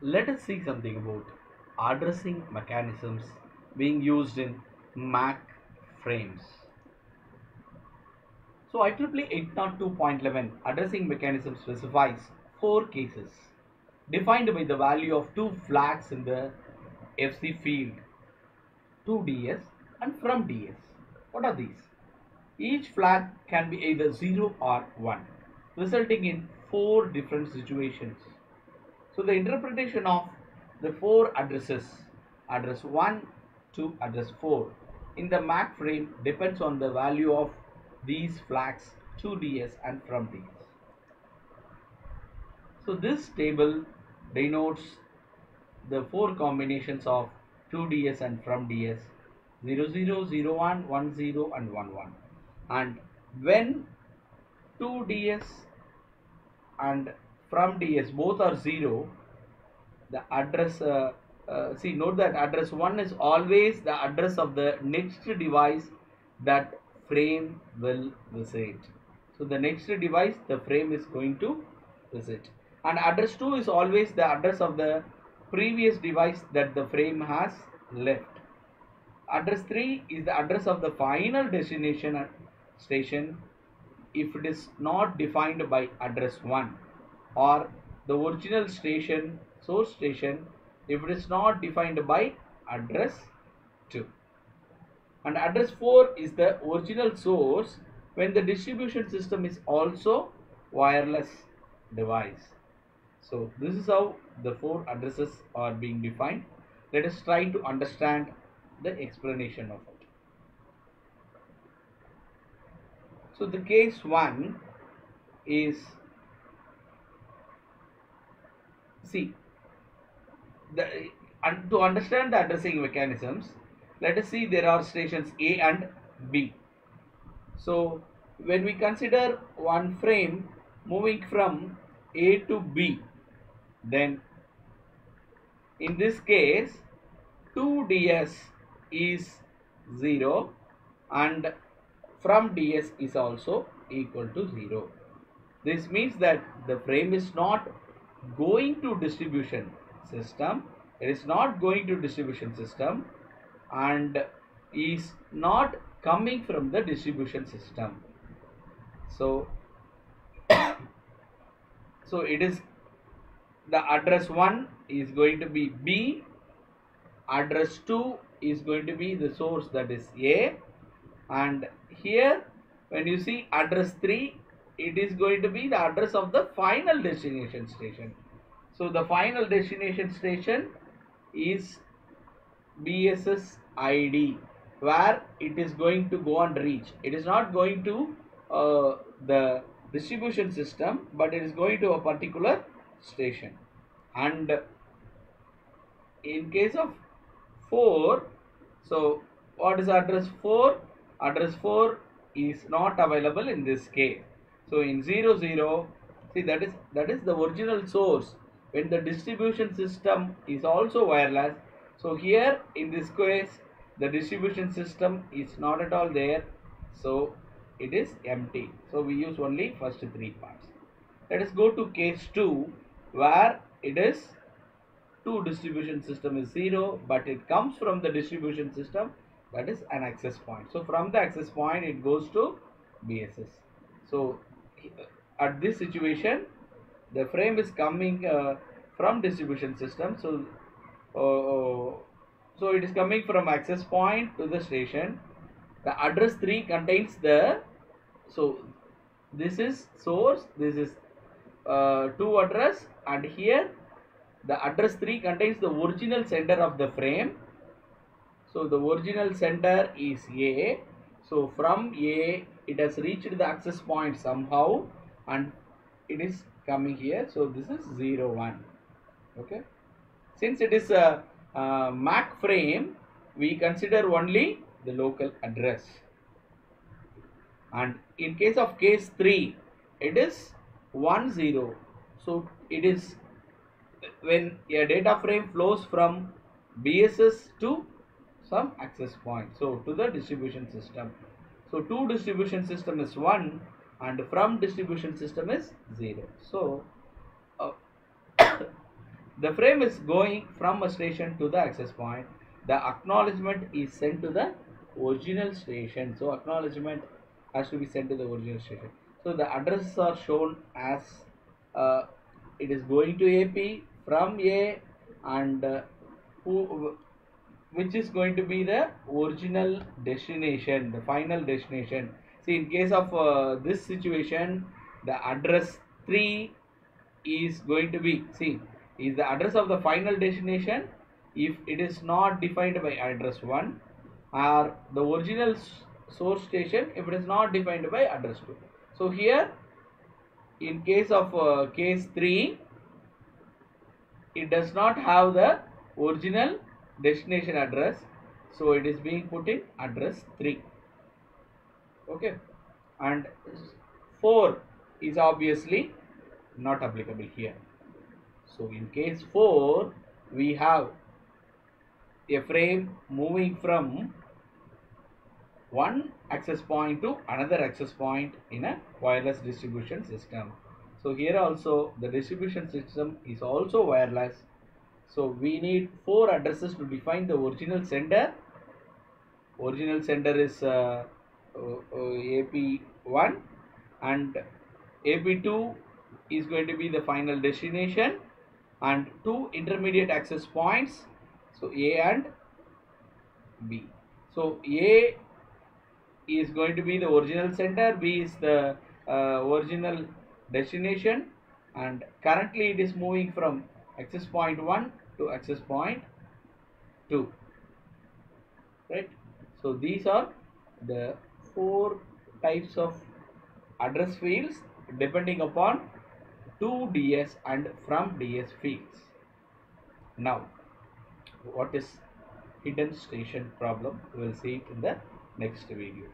let us see something about addressing mechanisms being used in Mac frames. So IEEE 802.11 addressing mechanism specifies four cases defined by the value of two flags in the FC field to DS and from DS. What are these? Each flag can be either 0 or 1 resulting in four different situations. So the interpretation of the four addresses address 1 to address 4 in the MAC frame depends on the value of these flags to DS and from DS. So this table denotes the four combinations of to DS and from DS 00, 01, 10 and 11 and when to DS and from DS both are 0 the address uh, uh, see note that address 1 is always the address of the next device that frame will visit. So the next device the frame is going to visit. And address 2 is always the address of the previous device that the frame has left. Address 3 is the address of the final destination station if it is not defined by address 1 or the original station source station if it is not defined by address 2 and address 4 is the original source when the distribution system is also wireless device. So this is how the four addresses are being defined. Let us try to understand the explanation of it. So the case 1 is see the and to understand the addressing mechanisms let us see there are stations A and B. So when we consider one frame moving from A to B then in this case to ds is 0 and from ds is also equal to 0 this means that the frame is not going to distribution system it is not going to distribution system and is not coming from the distribution system. So so it is the address 1 is going to be B address 2 is going to be the source that is A. And here when you see address 3 it is going to be the address of the final destination station. So the final destination station is BSS ID where it is going to go and reach. It is not going to uh, the distribution system but it is going to a particular station. And in case of 4 so what is address 4 address 4 is not available in this case so in 0 0 see that is that is the original source. When the distribution system is also wireless so here in this case the distribution system is not at all there. So it is empty. So we use only first three parts. Let us go to case 2 where it is 2 distribution system is 0 but it comes from the distribution system that is an access point. So from the access point it goes to BSS so at this situation the frame is coming uh, from distribution system. So uh, so it is coming from access point to the station. The address 3 contains the so this is source this is uh, 2 address and here the address 3 contains the original sender of the frame. So the original sender is A. So from A it has reached the access point somehow and it is coming here. So this is 0 1 okay? Since it is a, a MAC frame we consider only the local address. And in case of case 3 it is 1 0 so it is when a data frame flows from BSS to some access point. So to the distribution system so to distribution system is 1 and from distribution system is 0 so uh, the frame is going from a station to the access point. The acknowledgement is sent to the original station. So acknowledgement has to be sent to the original station. So the addresses are shown as uh, it is going to ap from a and uh, who which is going to be the original destination the final destination. See in case of uh, this situation the address 3 is going to be see is the address of the final destination. If it is not defined by address 1 or the original source station if it is not defined by address 2 so here in case of uh, case 3 it does not have the original destination address. So it is being put in address 3 okay. And 4 is obviously not applicable here. So in case 4 we have a frame moving from one access point to another access point in a wireless distribution system. So here also the distribution system is also wireless so we need four addresses to define the original sender. Original sender is uh, uh, uh, ap1 and ap2 is going to be the final destination and two intermediate access points. So a and b. So a is going to be the original sender, b is the uh, original destination and currently it is moving from access point 1 to access point 2 right? So these are the four types of address fields depending upon to ds and from ds fields. Now what is hidden station problem? We will see it in the next video